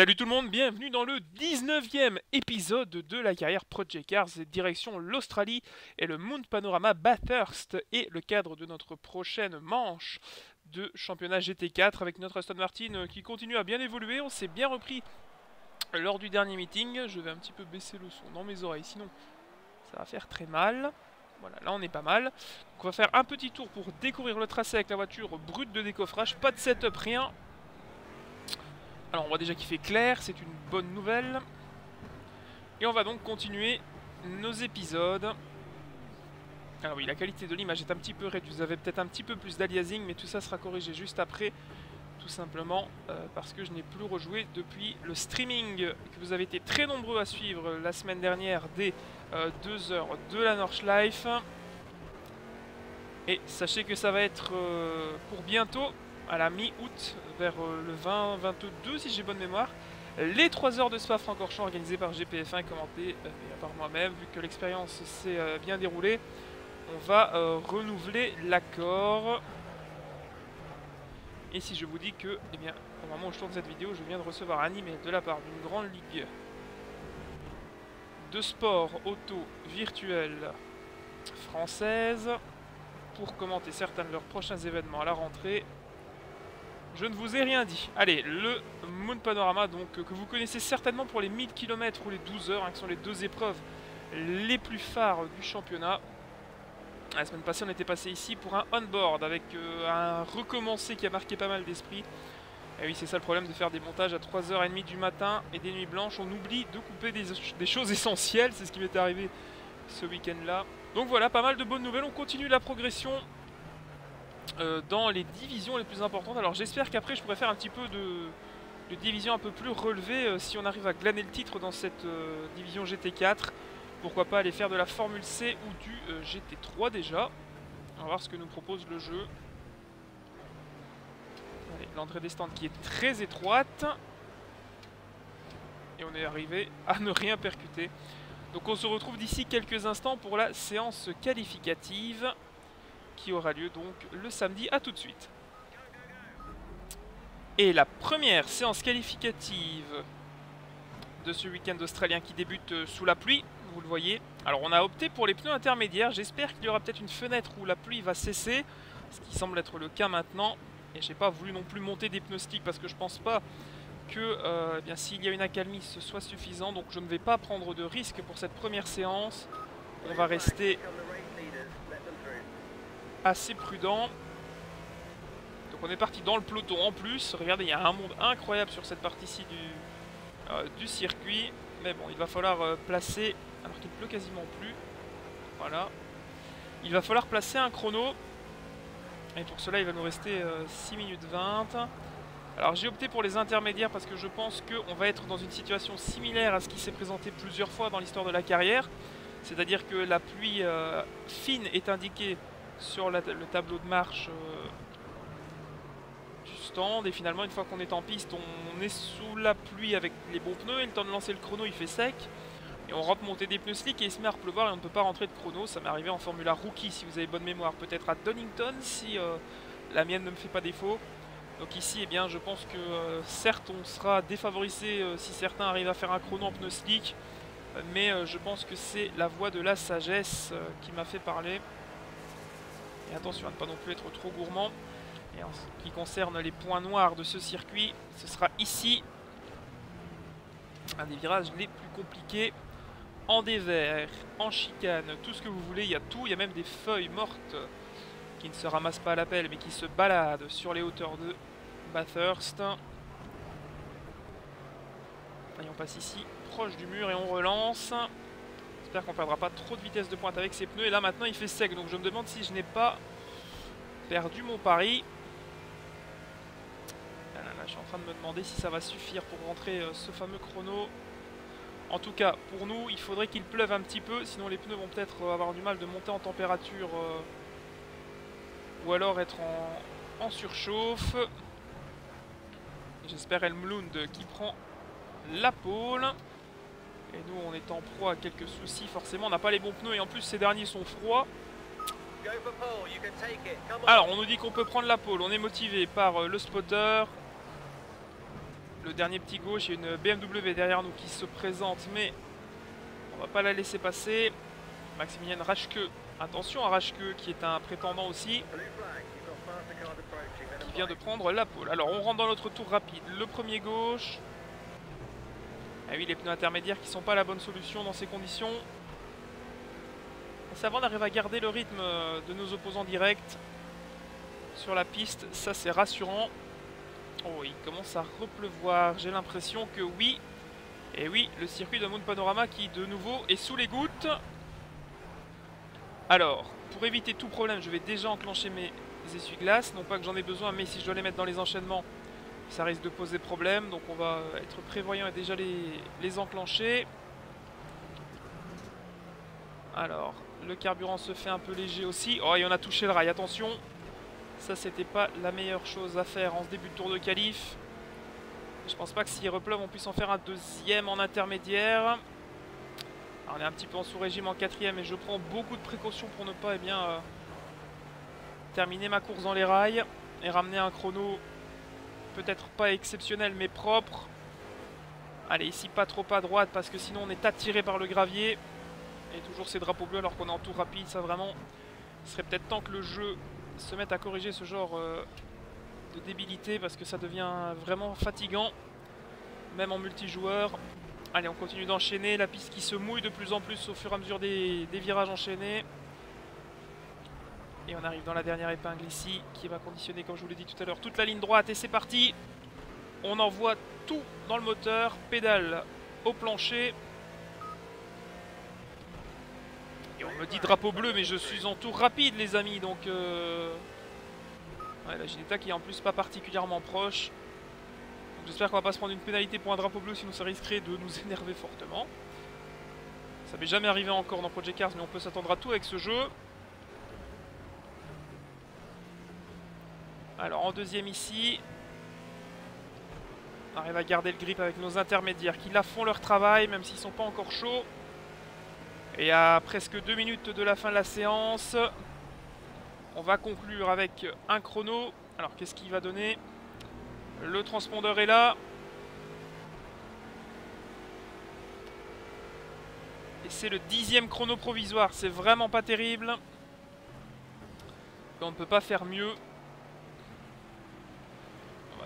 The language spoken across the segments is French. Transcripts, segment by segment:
Salut tout le monde, bienvenue dans le 19e épisode de la carrière Project Cars, direction l'Australie et le Moon Panorama Bathurst et le cadre de notre prochaine manche de championnat GT4 avec notre Aston Martin qui continue à bien évoluer, on s'est bien repris lors du dernier meeting, je vais un petit peu baisser le son dans mes oreilles sinon ça va faire très mal. Voilà, là on est pas mal. On va faire un petit tour pour découvrir le tracé avec la voiture brute de décoffrage, pas de setup, rien, alors on voit déjà qu'il fait clair, c'est une bonne nouvelle. Et on va donc continuer nos épisodes. Alors oui, la qualité de l'image est un petit peu réduite. Vous avez peut-être un petit peu plus d'aliasing, mais tout ça sera corrigé juste après. Tout simplement euh, parce que je n'ai plus rejoué depuis le streaming que vous avez été très nombreux à suivre la semaine dernière dès 2 euh, de la Life. Et sachez que ça va être euh, pour bientôt à la mi-août, vers euh, le 20-22 si j'ai bonne mémoire, les 3 heures de Spa-Francorchamps organisées par GPF1 commenté euh, par moi-même, vu que l'expérience s'est euh, bien déroulée, on va renouveler l'accord. Et si je vous dis que, eh bien, au moment où je tourne cette vidéo, je viens de recevoir un email de la part d'une grande ligue de sport auto virtuelle française pour commenter certains de leurs prochains événements à la rentrée je ne vous ai rien dit. Allez, le Moon Panorama, donc, que vous connaissez certainement pour les 1000 km ou les 12 heures, hein, qui sont les deux épreuves les plus phares du championnat. La semaine passée, on était passé ici pour un on-board avec euh, un recommencé qui a marqué pas mal d'esprit. Et oui, c'est ça le problème de faire des montages à 3h30 du matin et des nuits blanches. On oublie de couper des, des choses essentielles. C'est ce qui m'est arrivé ce week-end-là. Donc voilà, pas mal de bonnes nouvelles. On continue la progression euh, dans les divisions les plus importantes. Alors j'espère qu'après je pourrai faire un petit peu de, division un peu plus relevée euh, si on arrive à glaner le titre dans cette euh, division GT4. Pourquoi pas aller faire de la Formule C ou du GT3 déjà. On va voir ce que nous propose le jeu. L'entrée des stands qui est très étroite. Et on est arrivé à ne rien percuter. Donc on se retrouve d'ici quelques instants pour la séance qualificative qui aura lieu donc le samedi. À tout de suite. Et la première séance qualificative de ce week-end australien qui débute euh, sous la pluie, vous le voyez. Alors on a opté pour les pneus intermédiaires, j'espère qu'il y aura peut-être une fenêtre où la pluie va cesser, ce qui semble être le cas maintenant. Et j'ai pas voulu non plus monter des pneus sticks parce que je pense pas que euh, eh s'il y a une accalmie ce soit suffisant, donc je ne vais pas prendre de risque pour cette première séance. On va rester assez prudent. Donc on est parti dans le peloton en plus. Regardez, il y a un monde incroyable sur cette partie-ci du, euh, circuit. Mais bon, il va falloir euh, placer, alors qu'il pleut quasiment plus. Voilà. Il va falloir placer un chrono. Et pour cela, il va nous rester 6 euh, minutes 20. Alors j'ai opté pour les intermédiaires parce que je pense qu'on va être dans une situation similaire à ce qui s'est présenté plusieurs fois dans l'histoire de la carrière. C'est-à-dire que la pluie fine est indiquée sur le tableau de marche euh, du stand. Et finalement, une fois qu'on est en piste, on, est sous la pluie avec les bons pneus. Et le temps de lancer le chrono, il fait sec. Et on rentre monter des pneus slick et il se met à pleuvoir et on ne peut pas rentrer de chrono. Ça m'est arrivé en Formula Rookie, si vous avez bonne mémoire. Peut-être à Donington, si euh, la mienne ne me fait pas défaut. Donc ici, eh bien, je pense que euh, certes, on sera défavorisé si certains arrivent à faire un chrono en pneus slick. mais je pense que c'est la voie de la sagesse qui m'a fait parler. Et attention à ne pas non plus être trop gourmand. Et en ce qui concerne les points noirs de ce circuit, ce sera ici. Un des virages les plus compliqués. En dévers, en chicane, tout ce que vous voulez, il y a tout. Il y a même des feuilles mortes qui ne se ramassent pas à l'appel, mais qui se baladent sur les hauteurs de Bathurst. Allez, on passe ici, proche du mur, et on relance. J'espère qu'on perdra pas trop de vitesse de pointe avec ces pneus. Et là maintenant il fait sec. Donc je me demande si je n'ai pas perdu mon pari. Ah là, je suis en train de me demander si ça va suffire pour rentrer euh, ce fameux chrono. En tout cas, pour nous, il faudrait qu'il pleuve un petit peu. Sinon les pneus vont peut-être euh, avoir du mal de monter en température. Euh, ou alors être en, surchauffe. J'espère Elmlund qui prend la pôle. Et nous, on est en proie à quelques soucis. Forcément, on n'a pas les bons pneus et en plus, ces derniers sont froids. Alors, on nous dit qu'on peut prendre la pole. On est motivé par euh, le spotter. le dernier petit gauche. Il y a une BMW derrière nous qui se présente, mais on va pas la laisser passer. Maximilian Rachke, attention à Rachke qui est un prétendant aussi, qui vient de prendre la pole. Alors on rentre dans notre tour rapide. Le premier gauche. Ah oui, les pneus intermédiaires qui sont pas la bonne solution dans ces conditions. C'est avant d'arriver à garder le rythme de nos opposants directs sur la piste. Ça, c'est rassurant. Oh, il commence à repleuvoir. J'ai l'impression que oui. Et oui, le circuit de Moon Panorama qui, de nouveau, est sous les gouttes. Alors, pour éviter tout problème, je vais déjà enclencher mes essuie-glaces. Non pas que j'en ai besoin, mais si je dois les mettre dans les enchaînements, ça risque de poser problème. Donc on va être prévoyant et déjà les, enclencher. Alors, le carburant se fait un peu léger aussi. Oh, et on a touché le rail, attention. Ça, c'était pas la meilleure chose à faire en ce début de tour de qualif. Je pense pas que s'il repleuve, on puisse en faire un deuxième en intermédiaire. on est un petit peu en sous-régime en quatrième et je prends beaucoup de précautions pour ne pas eh bien, euh, terminer ma course dans les rails et ramener un chrono peut-être pas exceptionnel mais propre. Allez, ici pas trop à droite parce que sinon on est attiré par le gravier. Et toujours ces drapeaux bleus alors qu'on est en tour rapide, ça vraiment... Serait peut-être temps que le jeu se mette à corriger ce genre euh, de débilité parce que ça devient vraiment fatigant, même en multijoueur. Allez, on continue d'enchaîner, la piste qui se mouille de plus en plus au fur et à mesure des, virages enchaînés. Et on arrive dans la dernière épingle ici, qui va conditionner, comme je vous l'ai dit tout à l'heure, toute la ligne droite. Et c'est parti On envoie tout dans le moteur, pédale au plancher. Et on me dit drapeau bleu, mais je suis en tour rapide, les amis, donc... Euh... Ouais, la Ginetta qui est en plus pas particulièrement proche. J'espère qu'on va pas se prendre une pénalité pour un drapeau bleu, sinon ça risquerait de nous énerver fortement. Ça m'est jamais arrivé encore dans Project Cars, mais on peut s'attendre à tout avec ce jeu. Alors en deuxième ici, on arrive à garder le grip avec nos intermédiaires qui là font leur travail, même s'ils sont pas encore chauds. Et à presque deux minutes de la fin de la séance, on va conclure avec un chrono. Alors qu'est-ce qu'il va donner? Le transpondeur est là. Et c'est le dixième chrono provisoire. C'est vraiment pas terrible. on ne peut pas faire mieux.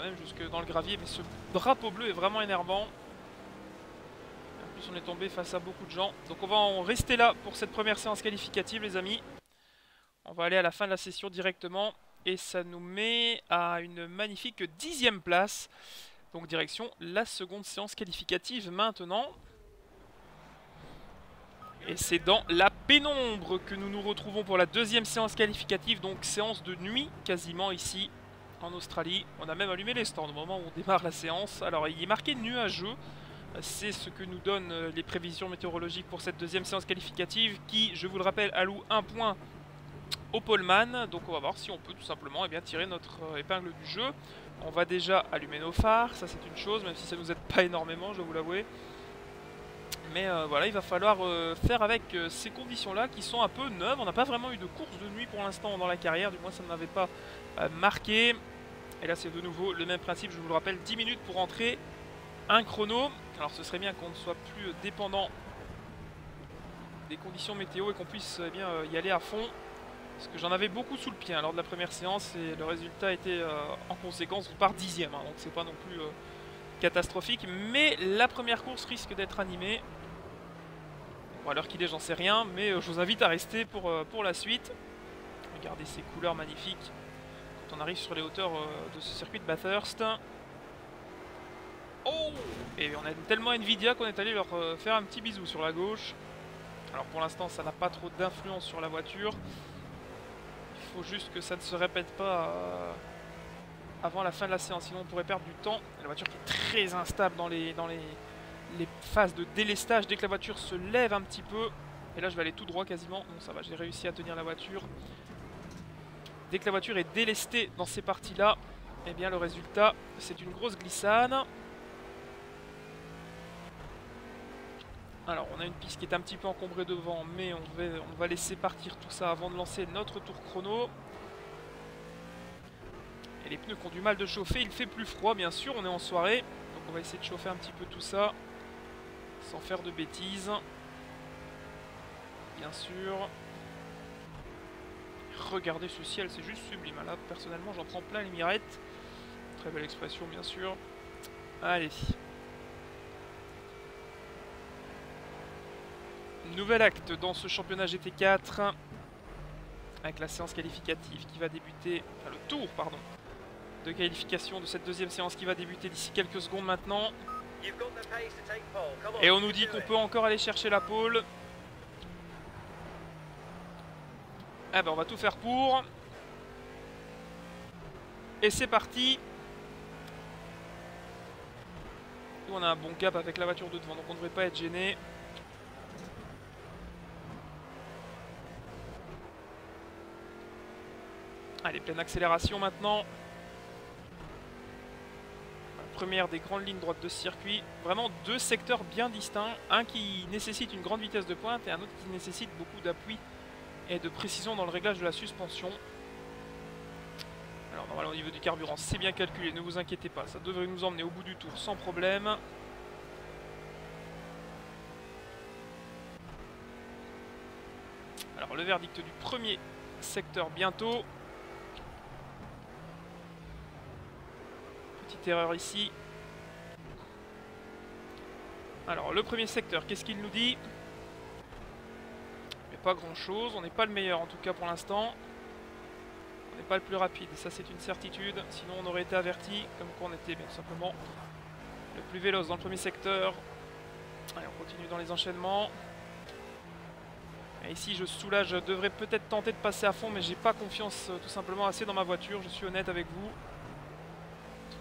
Même jusque dans le gravier. Mais ce drapeau bleu est vraiment énervant on est tombé face à beaucoup de gens. Donc on va en rester là pour cette première séance qualificative les amis. On va aller à la fin de la session directement. Et ça nous met à une magnifique dixième place. Donc direction la seconde séance qualificative maintenant. Et c'est dans la pénombre que nous nous retrouvons pour la deuxième séance qualificative. Donc séance de nuit quasiment ici en Australie. On a même allumé les stands au moment où on démarre la séance. Alors il est marqué nuageux. C'est ce que nous donnent euh, les prévisions météorologiques pour cette deuxième séance qualificative qui, je vous le rappelle, alloue un point au poleman. Donc on va voir si on peut tout simplement eh bien, tirer notre euh, épingle du jeu. On va déjà allumer nos phares, ça c'est une chose, même si ça nous aide pas énormément, je dois vous l'avouer. Mais euh, voilà, il va falloir faire avec ces conditions-là qui sont un peu neuves. On n'a pas vraiment eu de course de nuit pour l'instant dans la carrière, du moins ça ne m'avait pas marqué. Et là c'est de nouveau le même principe, je vous le rappelle, 10 minutes pour entrer un chrono. Alors ce serait bien qu'on ne soit plus dépendant des conditions météo et qu'on puisse eh bien, euh, y aller à fond. Parce que j'en avais beaucoup sous le pied hein, lors de la première séance et le résultat était euh, en conséquence par dixième. Hein, donc c'est pas non plus euh, catastrophique. Mais la première course risque d'être animée. Bon, à l'heure qu'il est, j'en sais rien. Mais je vous invite à rester pour, pour la suite. Regardez ces couleurs magnifiques on arrive sur les hauteurs de ce circuit de Bathurst. Oh Et on a tellement Nvidia qu'on est allé leur euh, faire un petit bisou sur la gauche. Alors pour l'instant ça n'a pas trop d'influence sur la voiture. Il faut juste que ça ne se répète pas euh, avant la fin de la séance, sinon on pourrait perdre du temps. La voiture qui est très instable dans les phases de délestage. Dès que la voiture se lève un petit peu, et là je vais aller tout droit quasiment. Bon ça va, j'ai réussi à tenir la voiture. Dès que la voiture est délestée dans ces parties-là, eh bien le résultat c'est une grosse glissade. Alors, on a une piste qui est un petit peu encombrée devant, mais on va, on va laisser partir tout ça avant de lancer notre tour chrono. Et les pneus qui ont du mal de chauffer, il fait plus froid, bien sûr, on est en soirée. Donc on va essayer de chauffer un petit peu tout ça. Sans faire de bêtises. Bien sûr. Regardez ce ciel, c'est juste sublime. Là, personnellement, j'en prends plein les mirettes. Très belle expression, bien sûr. Allez. Nouvel acte dans ce championnat GT4 avec la séance qualificative qui va débuter, enfin le tour pardon, de qualification de cette deuxième séance qui va débuter d'ici quelques secondes maintenant. Et on nous dit qu'on peut encore aller chercher la pole. Eh ben on va tout faire pour. Et c'est parti. On a un bon cap avec la voiture de devant donc on ne devrait pas être gêné. Allez, pleine accélération maintenant. première des grandes lignes droites de circuit. Vraiment deux secteurs bien distincts. Un qui nécessite une grande vitesse de pointe et un autre qui nécessite beaucoup d'appui et de précision dans le réglage de la suspension. Alors normalement au niveau du carburant c'est bien calculé, ne vous inquiétez pas, ça devrait nous emmener au bout du tour sans problème. Alors le verdict du premier secteur bientôt. erreur ici. Alors, le premier secteur, qu'est-ce qu'il nous dit? Mais pas grand-chose. On n'est pas le meilleur, en tout cas, pour l'instant. On n'est pas le plus rapide, ça c'est une certitude. Sinon, on aurait été averti, comme quoi on était, bien simplement, le plus véloce dans le premier secteur. Allez, on continue dans les enchaînements. Ici, je soulage, je devrais peut-être tenter de passer à fond, mais j'ai pas confiance euh, tout simplement assez dans ma voiture. Je suis honnête avec vous.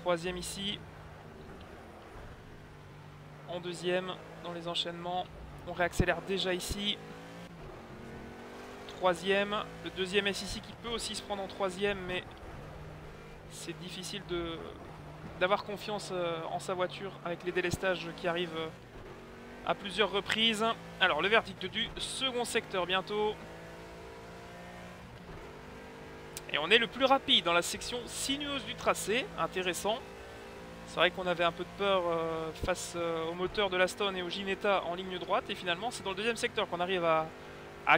Troisième ici. En deuxième, dans les enchaînements. On réaccélère déjà ici. Troisième. Le deuxième est ici qui peut aussi se prendre en troisième, mais c'est difficile d'avoir confiance euh, en sa voiture avec les délestages qui arrivent euh, à plusieurs reprises. Alors, le verdict du second secteur bientôt. Et on est le plus rapide dans la section sinueuse du tracé, intéressant. C'est vrai qu'on avait un peu de peur euh, face au moteur de l'Aston et au Ginetta en ligne droite, et finalement c'est dans le deuxième secteur qu'on arrive à,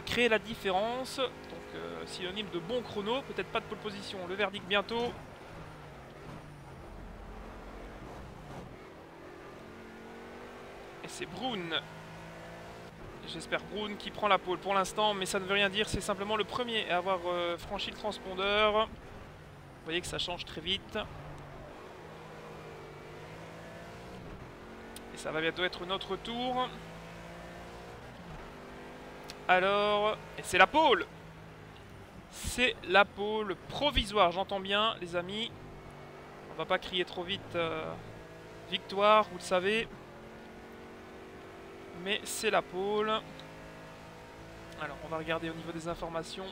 créer la différence. Donc euh, synonyme de bon chrono, peut-être pas de pole position, le verdict bientôt. Et c'est Brown J'espère Brown qui prend la pole pour l'instant, mais ça ne veut rien dire. C'est simplement le premier à avoir euh, franchi le transpondeur. Vous voyez que ça change très vite. Et ça va bientôt être notre tour. Alors, c'est la pole C'est la pole provisoire, j'entends bien les amis. On va pas crier trop vite euh, victoire, vous le savez mais c'est la pole. Alors, on va regarder au niveau des informations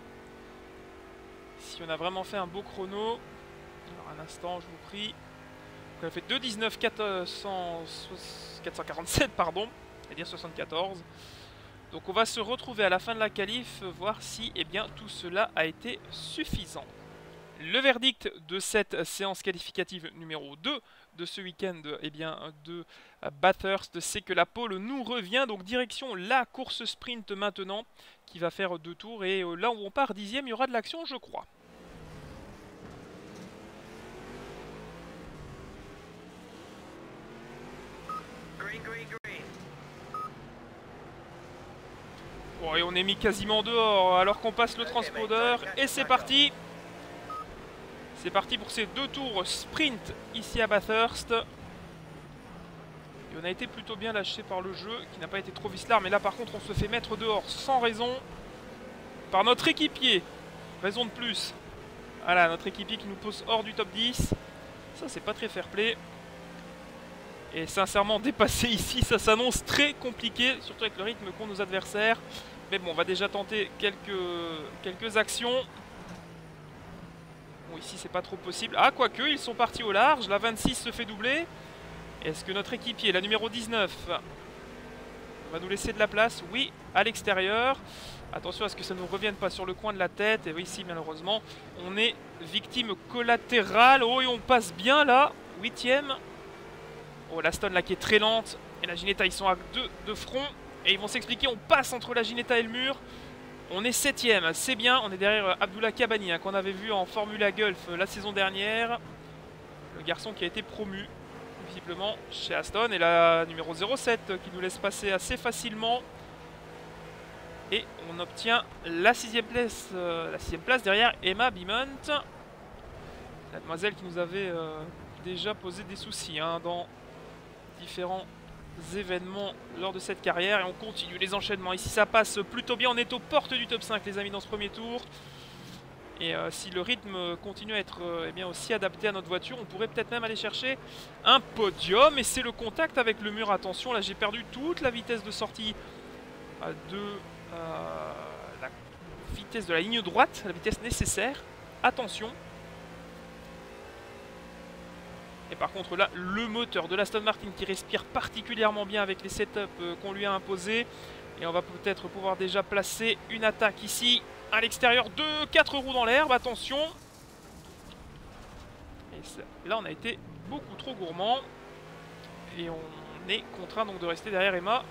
si on a vraiment fait un beau chrono. Alors, un instant, je vous prie. on a fait 2.19 447, pardon, c'est-à-dire 74. Donc on va se retrouver à la fin de la qualif, voir si eh bien, tout cela a été suffisant. Le verdict de cette séance qualificative numéro 2 de ce week-end eh bien, de Bathurst, c'est que la pole nous revient. Donc direction la course sprint maintenant, qui va faire deux tours. Et euh, là où on part dixième, il y aura de l'action, je crois. Bon, et on est mis quasiment dehors alors qu'on passe le transpondeur. Et c'est parti c'est parti pour ces deux tours sprint ici à Bathurst. Et on a été plutôt bien lâché par le jeu, qui n'a pas été trop vicelard. Mais là, par contre, on se fait mettre dehors sans raison par notre équipier. Raison de plus. Voilà, notre équipier qui nous pose hors du top 10. Ça, c'est pas très fair play. Et sincèrement, dépasser ici, ça s'annonce très compliqué, surtout avec le rythme qu'ont nos adversaires. Mais bon, on va déjà tenter quelques, actions ici c'est pas trop possible. Ah, quoique, ils sont partis au large. La 26 se fait doubler. Est-ce que notre équipier, la numéro 19, va nous laisser de la place? Oui, à l'extérieur. Attention à ce que ça ne nous revienne pas sur le coin de la tête. Et oui, ici, malheureusement, on est victime collatérale. Oh, et on passe bien là. Huitième. Oh, la stone là qui est très lente. Et la Ginetta, ils sont à deux de front. Et ils vont s'expliquer. On passe entre la Ginetta et le mur. On est septième, c'est bien. On est derrière euh, Abdullah Kabani, hein, qu'on avait vu en Formula Gulf euh, la saison dernière. Le garçon qui a été promu, visiblement, chez Aston. Et la numéro 07 euh, qui nous laisse passer assez facilement. Et on obtient la sixième place, la sixième place derrière Emma Bimont. La demoiselle qui nous avait déjà posé des soucis hein, dans différents événements lors de cette carrière. Et on continue les enchaînements. Ici, ça passe plutôt bien. On est aux portes du top 5, les amis, dans ce premier tour. Et euh, si le rythme continue à être euh, eh bien, aussi adapté à notre voiture, on pourrait peut-être même aller chercher un podium. Et c'est le contact avec le mur. Attention, là j'ai perdu toute la vitesse de sortie euh, de la vitesse de la ligne droite, la vitesse nécessaire. Attention, Et par contre là, le moteur de l'Aston Martin qui respire particulièrement bien avec les setups euh, qu'on lui a imposés. Et on va peut-être pouvoir déjà placer une attaque ici à l'extérieur de 4 roues dans l'herbe. Attention. Et là on a été beaucoup trop gourmand. Et on est contraint donc de rester derrière Emma.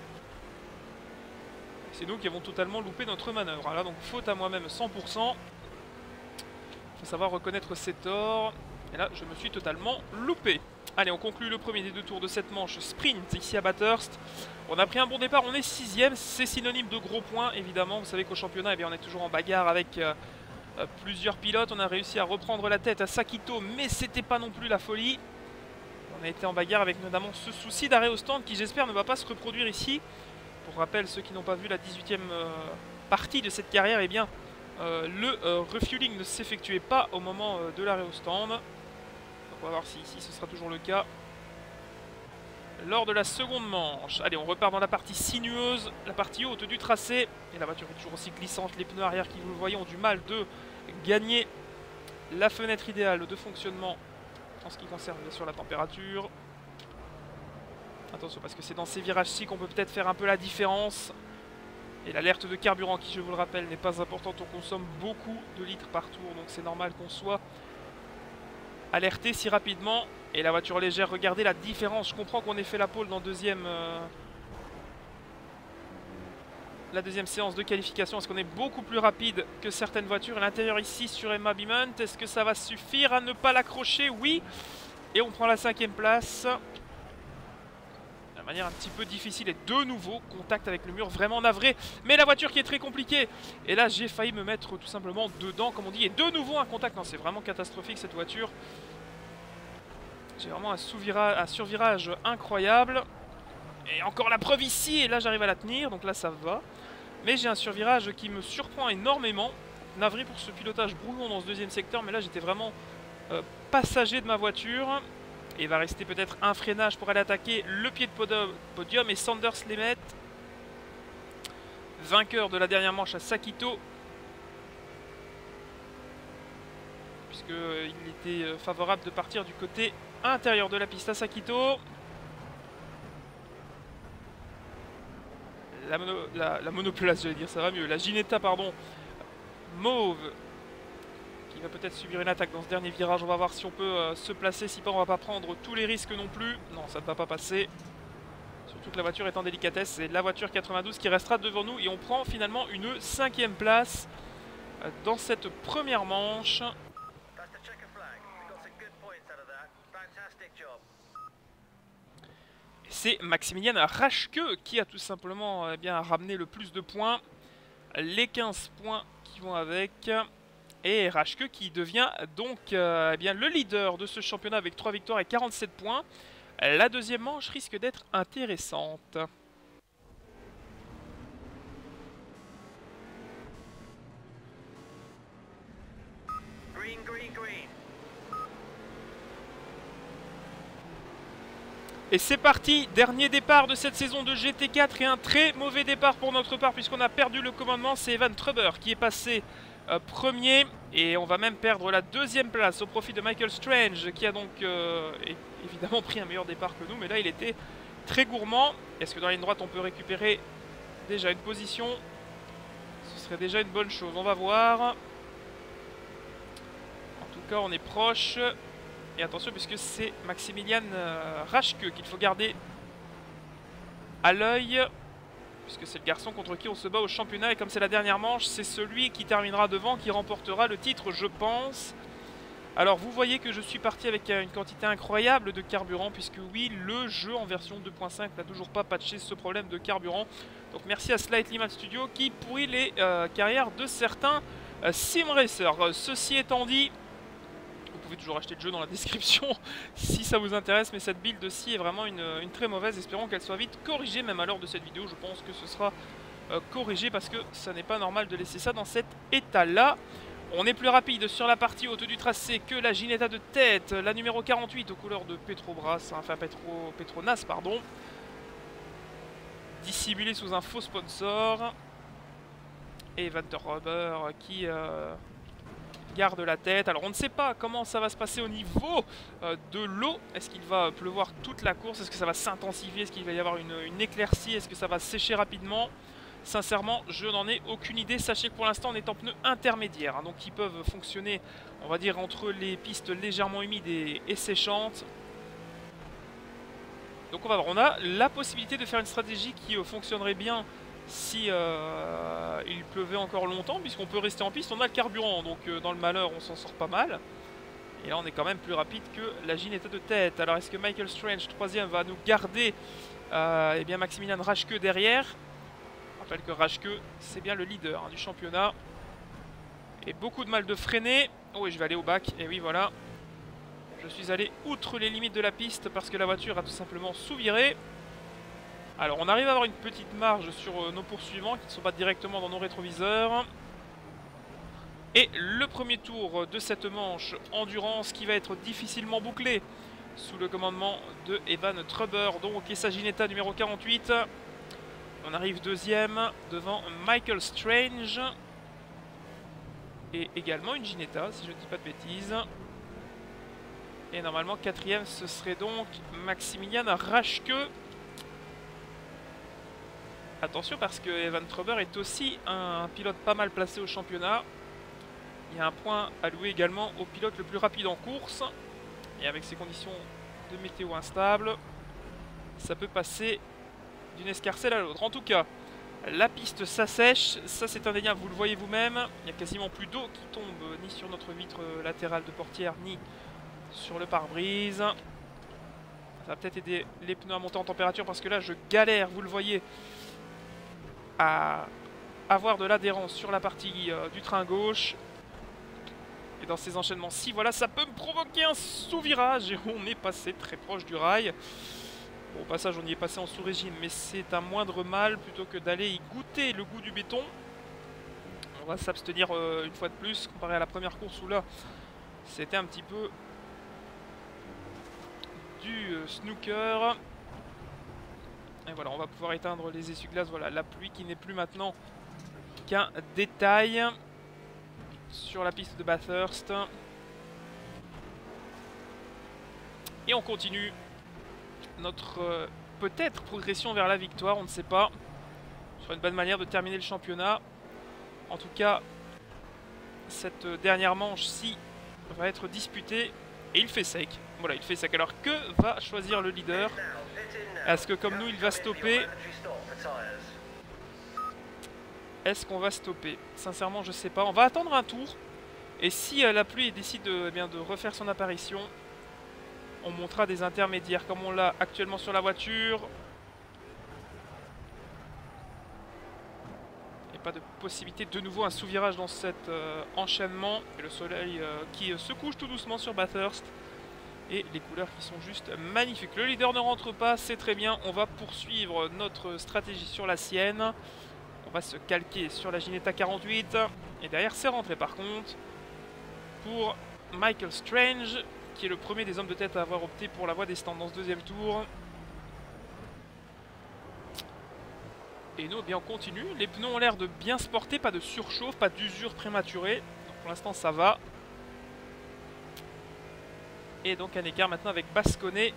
C'est nous qui avons totalement loupé notre manœuvre. Là donc faute à moi-même 100%. Il faut savoir reconnaître ses torts. Et là, je me suis totalement loupé. Allez, on conclut le premier des deux tours de cette manche sprint ici à Bathurst. On a pris un bon départ, on est sixième, c'est synonyme de gros points évidemment. Vous savez qu'au championnat, eh bien, on est toujours en bagarre avec euh, euh, plusieurs pilotes. On a réussi à reprendre la tête à Sakito, mais c'était pas non plus la folie. On a été en bagarre avec notamment ce souci d'arrêt au stand qui j'espère ne va pas se reproduire ici. Pour rappel, ceux qui n'ont pas vu la 18e euh, partie de cette carrière, eh bien, le refueling ne s'effectuait pas au moment de l'arrêt au stand. On va voir si ici ce sera toujours le cas. Lors de la seconde manche. Allez, on repart dans la partie sinueuse, la partie haute du tracé. Et la voiture est toujours aussi glissante. Les pneus arrière qui, vous le voyez, ont du mal de gagner la fenêtre idéale de fonctionnement en ce qui concerne bien sûr la température. Attention parce que c'est dans ces virages-ci qu'on peut peut-être faire un peu la différence. Et l'alerte de carburant qui, je vous le rappelle, n'est pas importante. On consomme beaucoup de litres par tour, donc c'est normal qu'on soit alerté si rapidement. Et la voiture légère, regardez la différence. Je comprends qu'on ait fait la pole dans deuxième, euh, la deuxième séance de qualification. Est-ce qu'on est beaucoup plus rapide que certaines voitures l'intérieur ici sur Emma Biment, est-ce que ça va suffire à ne pas l'accrocher? Oui. Et on prend la cinquième place. Manière un petit peu difficile et de nouveau contact avec le mur vraiment navré mais la voiture qui est très compliquée et là j'ai failli me mettre tout simplement dedans comme on dit et de nouveau un contact non c'est vraiment catastrophique cette voiture j'ai vraiment un, survirage incroyable. Et encore la preuve ici, et là j'arrive à la tenir, donc là ça va. Mais j'ai un survirage qui me surprend énormément. Navré pour ce pilotage brouillon dans ce deuxième secteur, mais là j'étais vraiment euh, passager de ma voiture. Et il va rester peut-être un freinage pour aller attaquer le pied de podium et Sanders met Vainqueur de la dernière manche à Sakito. Puisqu'il était euh, favorable de partir du côté intérieur de la piste à Sakito. La, mono, la, monoplace, j'allais dire, ça va mieux. La Ginetta, pardon, mauve, va peut-être subir une attaque dans ce dernier virage. On va voir si on peut euh, se placer. Si pas, on va pas prendre tous les risques non plus. Non, ça ne va pas passer. Surtout que la voiture est en délicatesse. C'est la voiture 92 qui restera devant nous. Et on prend finalement une cinquième place euh, dans cette première manche. c'est Maximilian Raschke qui a tout simplement eh bien, ramené le plus de points. Les 15 points qui vont avec. Et Raschke qui devient donc euh, eh bien, le leader de ce championnat avec 3 victoires et 47 points. La deuxième manche risque d'être intéressante. Et c'est parti, dernier départ de cette saison de GT4 et un très mauvais départ pour notre part puisqu'on a perdu le commandement. C'est Evan Truber qui est passé euh, premier et on va même perdre la deuxième place au profit de Michael Strange qui a donc euh, évidemment pris un meilleur départ que nous. Mais là il était très gourmand. Est-ce que dans la ligne droite on peut récupérer déjà une position? Ce serait déjà une bonne chose. On va voir. En tout cas on est proche. Et attention puisque c'est Maximilian euh, qu'il faut garder à l'œil. Puisque c'est le garçon contre qui on se bat au championnat. Et comme c'est la dernière manche, c'est celui qui terminera devant qui remportera le titre, je pense. Alors vous voyez que je suis parti avec euh, une quantité incroyable de carburant. Puisque oui, le jeu en version 2.5 n'a toujours pas patché ce problème de carburant. Donc merci à Slightly Mad Studio qui pourrit les euh, carrières de certains euh, sim racers. Ceci étant dit, pouvez toujours acheter le jeu dans la description si ça vous intéresse, mais cette build-ci est vraiment une, très mauvaise. Espérons qu'elle soit vite corrigée, même à l'heure de cette vidéo, je pense que ce sera euh, corrigé parce que ça n'est pas normal de laisser ça dans cet état-là. On est plus rapide sur la partie haute du tracé que la Ginetta de tête, la numéro 48 aux couleurs de Petrobras, hein, enfin Petro, Petronas, pardon. Dissimulé sous un faux sponsor. Et Rubber qui euh, garde la tête. Alors on ne sait pas comment ça va se passer au niveau euh, de l'eau. Est-ce qu'il va pleuvoir toute la course? Est-ce que ça va s'intensifier? Est-ce qu'il va y avoir une, éclaircie? Est-ce que ça va sécher rapidement? Sincèrement, je n'en ai aucune idée. Sachez que pour l'instant, on est en pneus intermédiaires. Hein, donc, ils peuvent fonctionner, on va dire, entre les pistes légèrement humides et, et séchantes. Donc, on va voir. On a la possibilité de faire une stratégie qui euh, fonctionnerait bien si euh, il pleuvait encore longtemps, puisqu'on peut rester en piste, on a le carburant, donc euh, dans le malheur on s'en sort pas mal. Et là on est quand même plus rapide que la Ginetta de tête. Alors est-ce que Michael Strange, troisième, va nous garder euh, eh bien Maximilian Rachke derrière? Je rappelle que Rachke c'est bien le leader hein, du championnat. Et beaucoup de mal de freiner. Oh et je vais aller au bac, et oui voilà. Je suis allé outre les limites de la piste parce que la voiture a tout simplement sous-viré. Alors on arrive à avoir une petite marge sur euh, nos poursuivants qui ne sont pas directement dans nos rétroviseurs. Et le premier tour de cette manche endurance qui va être difficilement bouclé sous le commandement de Evan Trubber, donc et sa Ginetta numéro 48. On arrive deuxième devant Michael Strange. Et également une Ginetta, si je ne dis pas de bêtises. Et normalement quatrième ce serait donc Maximilian Raschke. Attention parce que Evan Truber est aussi un pilote pas mal placé au championnat. Il y a un point louer également au pilote le plus rapide en course. Et avec ces conditions de météo instables, ça peut passer d'une escarcelle à l'autre. En tout cas, la piste s'assèche, ça c'est indéniable, vous le voyez vous-même. Il n'y a quasiment plus d'eau qui tombe ni sur notre vitre latérale de portière, ni sur le pare-brise. Ça va peut-être aider les pneus à monter en température parce que là je galère, vous le voyez, à avoir de l'adhérence sur la partie euh, du train gauche. Et dans ces enchaînements si voilà, ça peut me provoquer un sous-virage. Et on est passé très proche du rail. Au passage, on y est passé en sous-régime, mais c'est un moindre mal plutôt que d'aller y goûter le goût du béton. On va s'abstenir euh, une fois de plus, comparé à la première course où là, c'était un petit peu du euh, snooker. Et voilà, on va pouvoir éteindre les essuie-glaces. Voilà, la pluie qui n'est plus maintenant qu'un détail sur la piste de Bathurst. Et on continue notre euh, peut-être progression vers la victoire, on ne sait pas. Ce sera une bonne manière de terminer le championnat. En tout cas, cette dernière manche-ci va être disputée et il fait sec. Voilà, il fait sec. Alors que va choisir le leader? Est-ce que comme nous, il va stopper? Est-ce qu'on va stopper? Sincèrement, je sais pas. On va attendre un tour. Et si euh, la pluie décide de, eh bien, de refaire son apparition, on montrera des intermédiaires comme on l'a actuellement sur la voiture. Pas de possibilité de nouveau un sous-virage dans cet euh, enchaînement. Et le soleil euh, qui se couche tout doucement sur Bathurst et les couleurs qui sont juste magnifiques. Le leader ne rentre pas, c'est très bien. On va poursuivre notre stratégie sur la sienne. On va se calquer sur la Ginetta 48. Et derrière, c'est rentré par contre pour Michael Strange, qui est le premier des hommes de tête à avoir opté pour la voie des stands dans ce deuxième tour. Et nous, bien, on continue. Les pneus ont l'air de bien se porter, pas de surchauffe, pas d'usure prématurée. pour l'instant, ça va. Et donc un écart maintenant avec Basconet.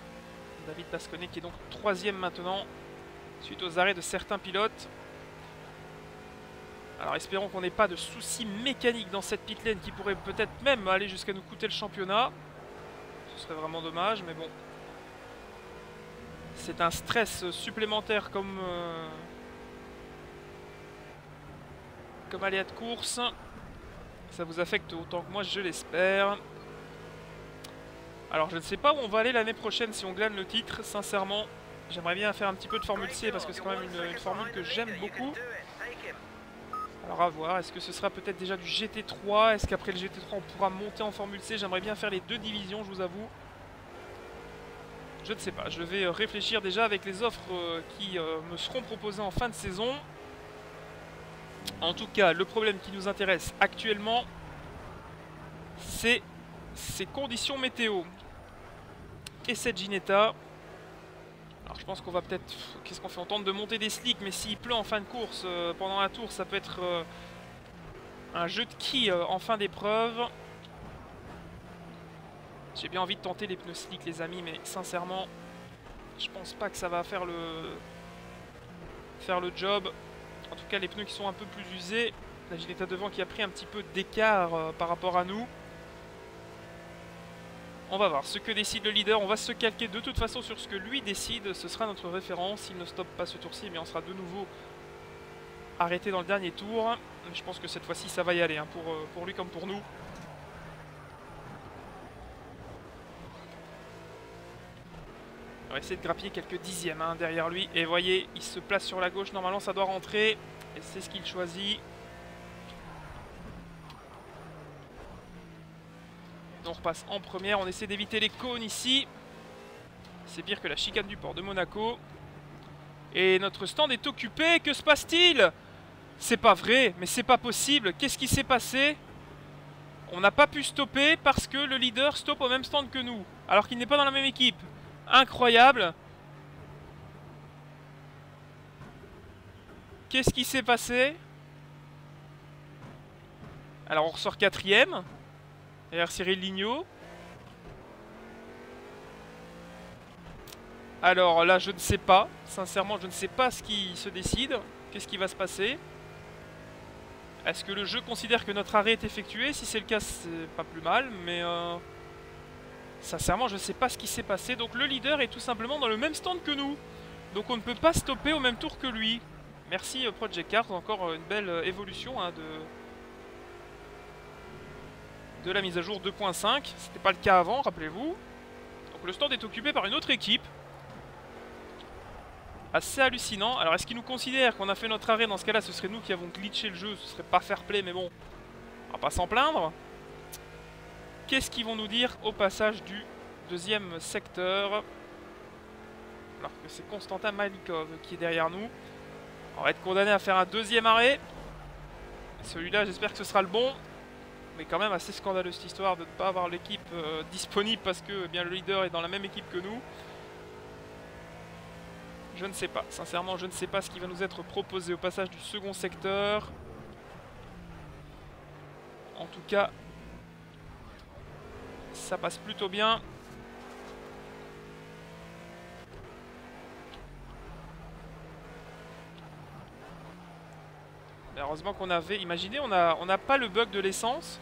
David Basconet qui est donc troisième maintenant, suite aux arrêts de certains pilotes. Alors espérons qu'on n'ait pas de soucis mécaniques dans cette pitlane qui pourrait peut-être même aller jusqu'à nous coûter le championnat. Ce serait vraiment dommage, mais bon. C'est un stress supplémentaire comme... Euh, comme aléa de course. Ça vous affecte autant que moi, je l'espère. Alors, je ne sais pas où on va aller l'année prochaine si on glane le titre, sincèrement. J'aimerais bien faire un petit peu de Formule C parce que c'est quand même une, formule que j'aime beaucoup. Alors à voir, est-ce que ce sera peut-être déjà du GT3 Est-ce qu'après le GT3 on pourra monter en Formule C? J'aimerais bien faire les deux divisions, je vous avoue. Je ne sais pas, je vais réfléchir déjà avec les offres euh, qui euh, me seront proposées en fin de saison. En tout cas, le problème qui nous intéresse actuellement, c'est ces conditions météo. Et cette Ginetta, alors je pense qu'on va peut-être... Qu'est-ce qu'on fait On tente de monter des slicks, mais s'il pleut en fin de course euh, pendant la tour, ça peut être euh, un jeu de qui euh, en fin d'épreuve. J'ai bien envie de tenter les pneus slicks les amis, mais sincèrement, je pense pas que ça va faire le faire le job. En tout cas, les pneus qui sont un peu plus usés. La Ginetta devant qui a pris un petit peu d'écart par rapport à nous. On va voir ce que décide le leader. On va se calquer de toute façon sur ce que lui décide. Ce sera notre référence. S'il ne stoppe pas ce tour-ci, mais on sera de nouveau arrêté dans le dernier tour. Je pense que cette fois-ci, ça va y aller, hein, pour, euh, pour lui comme pour nous. On va essayer de grappiller quelques dixièmes hein, derrière lui. Et voyez, il se place sur la gauche. Normalement, ça doit rentrer. Et c'est ce qu'il choisit. On repasse en première. On essaie d'éviter les cônes ici. C'est pire que la chicane du port de Monaco. Et notre stand est occupé. Que se passe-t-il? C'est pas vrai, mais c'est pas possible. Qu'est-ce qui s'est passé? On n'a pas pu stopper parce que le leader stoppe au même stand que nous. Alors qu'il n'est pas dans la même équipe. Incroyable. Qu'est-ce qui s'est passé? Alors on ressort quatrième. Derrière Cyril Lignot. Alors là, je ne sais pas. Sincèrement, je ne sais pas ce qui se décide. Qu'est-ce qui va se passer? Est-ce que le jeu considère que notre arrêt est effectué? Si c'est le cas, c'est pas plus mal. Mais euh, sincèrement, je sais pas ce qui s'est passé. Donc le leader est tout simplement dans le même stand que nous. Donc on ne peut pas stopper au même tour que lui. Merci euh, Project Cars, encore une belle euh, évolution hein, de, de la mise à jour 2.5. C'était pas le cas avant, rappelez-vous. Donc le stand est occupé par une autre équipe. Assez hallucinant. Alors est-ce qu'ils nous considèrent qu'on a fait notre arrêt? Dans ce cas-là, ce serait nous qui avons glitché le jeu. Ce serait pas fair play, mais bon. On va pas s'en plaindre. Qu'est-ce qu'ils vont nous dire au passage du deuxième secteur Alors que c'est Constantin Malikov qui est derrière nous. On va être condamné à faire un deuxième arrêt. Celui-là, j'espère que ce sera le bon mais quand même assez scandaleux cette histoire de ne pas avoir l'équipe euh, disponible parce que eh bien, le leader est dans la même équipe que nous. Je ne sais pas, sincèrement je ne sais pas ce qui va nous être proposé au passage du second secteur. En tout cas, ça passe plutôt bien. Heureusement qu'on avait... Imaginez, on n'a on pas le bug de l'essence.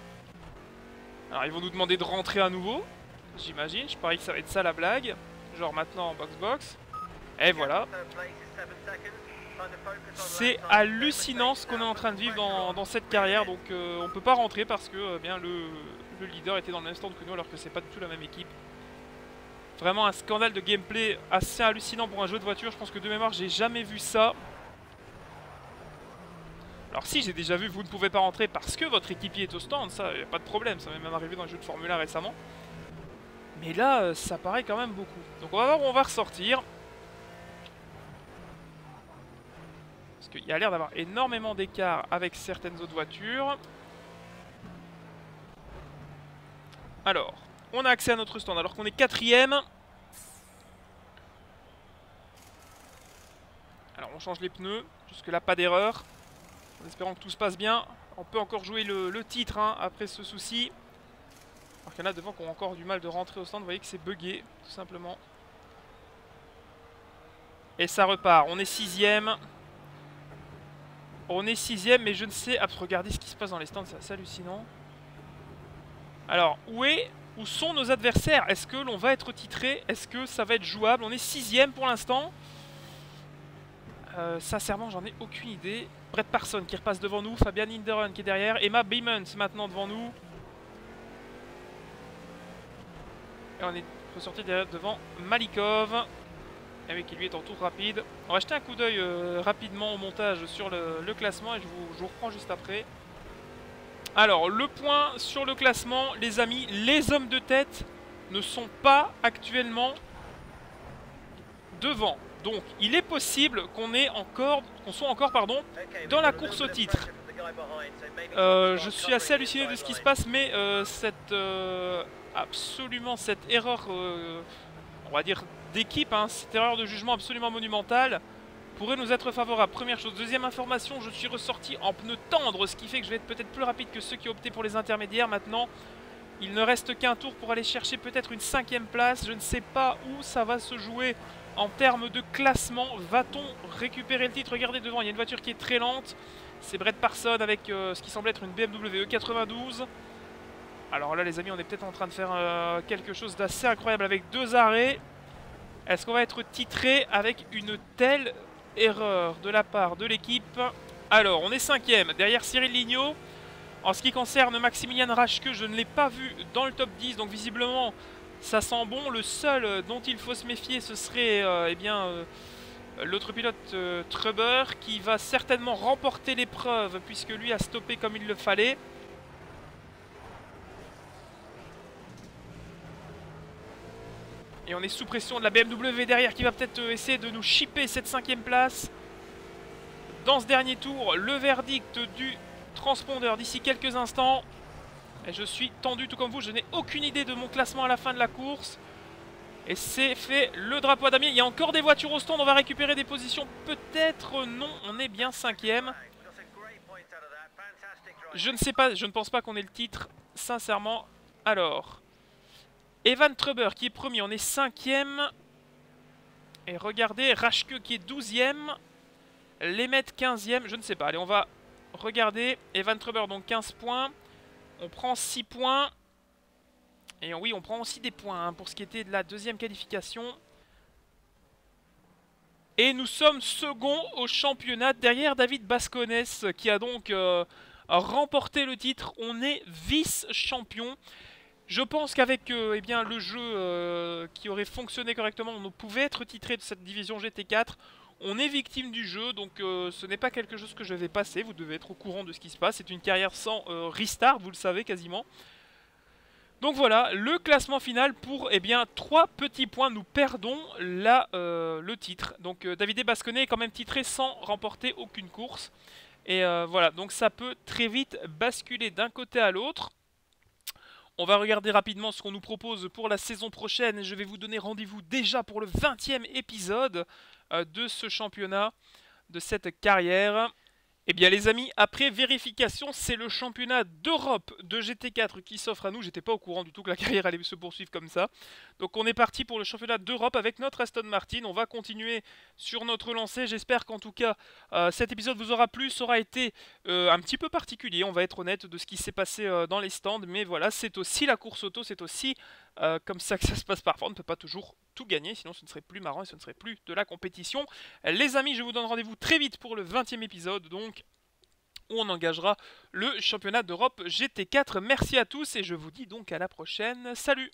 Alors ils vont nous demander de rentrer à nouveau. J'imagine. Je parie que ça va être ça la blague. Genre maintenant en box-box. Et voilà. C'est hallucinant ce qu'on est en train de vivre dans, cette carrière. Donc euh, on peut pas rentrer parce que euh, bien le, le, leader était dans le même stand que nous alors que c'est pas du tout la même équipe. Vraiment un scandale de gameplay assez hallucinant pour un jeu de voiture. Je pense que de mémoire j'ai jamais vu ça. Alors si, j'ai déjà vu, vous ne pouvez pas rentrer parce que votre équipier est au stand, ça, y a pas de problème, ça m'est même arrivé dans le jeu de Formule 1 récemment. Mais là, euh, ça paraît quand même beaucoup. Donc on va voir où on va ressortir. Parce qu'il y a l'air d'avoir énormément d'écart avec certaines autres voitures. Alors, on a accès à notre stand alors qu'on est quatrième. Alors on change les pneus, jusque là pas d'erreur. En espérant que tout se passe bien. On peut encore jouer le, titre hein, après ce souci. Alors qu'il y en a devant qui ont encore du mal de rentrer au stand. Vous voyez que c'est bugué, tout simplement. Et ça repart. On est sixième. On est sixième, mais je ne sais... Ah, regardez ce qui se passe dans les stands, c'est hallucinant. Alors, où est Où sont nos adversaires? Est-ce que l'on va être titré? Est-ce que ça va être jouable? On est sixième pour l'instant. Euh, sincèrement, j'en ai aucune idée. Brett Parson qui repasse devant nous. Fabian Hinderen qui est derrière. Emma Beamont maintenant devant nous. Et on est ressorti devant Malikov. Avec qui lui est en tour rapide. On va jeter un coup d'œil euh, rapidement au montage sur le, classement et je vous reprends juste après. Alors, le point sur le classement, les amis, les hommes de tête ne sont pas actuellement devant. Donc, il est possible qu'on soit encore, pardon, dans la course au titre. Euh, je suis assez halluciné de ce qui se passe, mais euh, cette euh, absolument cette erreur, on va dire d'équipe, hein, cette erreur de jugement absolument monumentale, pourrait nous être favorable. Première chose. Deuxième information, je suis ressorti en pneu tendre, ce qui fait que je vais être peut-être plus rapide que ceux qui ont opté pour les intermédiaires. Maintenant, il ne reste qu'un tour pour aller chercher peut-être une cinquième place. Je ne sais pas où ça va se jouer en termes de classement. Va-t-on récupérer le titre? Regardez devant, il y a une voiture qui est très lente. C'est Brett Parson avec euh, ce qui semble être une BMW E92. Alors là les amis, on est peut-être en train de faire euh, quelque chose d'assez incroyable avec deux arrêts. Est-ce qu'on va être titré avec une telle erreur de la part de l'équipe. Alors, on est cinquième, derrière Cyril Lignot. En ce qui concerne Maximilian Rachke, je ne l'ai pas vu dans le top 10, donc visiblement, ça sent bon. Le seul dont il faut se méfier, ce serait euh, eh euh, l'autre pilote euh, qui va certainement remporter l'épreuve, puisque lui a stoppé comme il le fallait. Et on est sous pression de la BMW derrière qui va peut-être euh, essayer de nous chipper cette cinquième place. Dans ce dernier tour, le verdict du transpondeur d'ici quelques instants. Et je suis tendu tout comme vous, je n'ai aucune idée de mon classement à la fin de la course. Et c'est fait le drapeau à damier. Il y a encore des voitures au stand, on va récupérer des positions. Peut-être non, on est bien cinquième. Je ne sais pas, je ne pense pas qu'on ait le titre, sincèrement. Alors, Evan Truber qui est premier, on est cinquième. Et regardez, Rashke qui est douzième. Lemet 15e, je ne sais pas. Allez, on va regarder. Evan Truber, donc 15 points. On prend 6 points. Et oui, on prend aussi des points hein, pour ce qui était de la deuxième qualification. Et nous sommes second au championnat derrière David Bascones qui a donc euh, remporté le titre. On est vice-champion. Je pense qu'avec euh, eh le jeu euh, qui aurait fonctionné correctement, on pouvait être titré de cette division GT4. On est victime du jeu, donc euh, ce n'est pas quelque chose que je vais passer. Vous devez être au courant de ce qui se passe. C'est une carrière sans restart, vous le savez quasiment. Donc voilà, le classement final pour eh bien 3 petits points. Nous perdons la, le titre. Donc David Basconnet est quand même titré sans remporter aucune course. Et voilà, donc ça peut très vite basculer d'un côté à l'autre. On va regarder rapidement ce qu'on nous propose pour la saison prochaine je vais vous donner rendez-vous déjà pour le 20e épisode euh, de ce championnat, de cette carrière. Eh bien les amis, après vérification, c'est le championnat d'Europe de GT4 qui s'offre à nous. J'étais pas au courant du tout que la carrière allait se poursuivre comme ça. Donc on est parti pour le championnat d'Europe avec notre Aston Martin. On va continuer sur notre lancée. J'espère qu'en tout cas euh, cet épisode vous aura plu, aura été euh, un petit peu particulier. On va être honnête de ce qui s'est passé euh, dans les stands. Mais voilà, c'est aussi la course auto, c'est aussi comme ça que ça se passe parfois. On ne peut pas toujours tout gagner, sinon ce ne serait plus marrant et ce ne serait plus de la compétition. Les amis, je vous donne rendez-vous très vite pour le 20e épisode, donc où on engagera le championnat d'Europe GT4. Merci à tous et je vous dis donc à la prochaine. Salut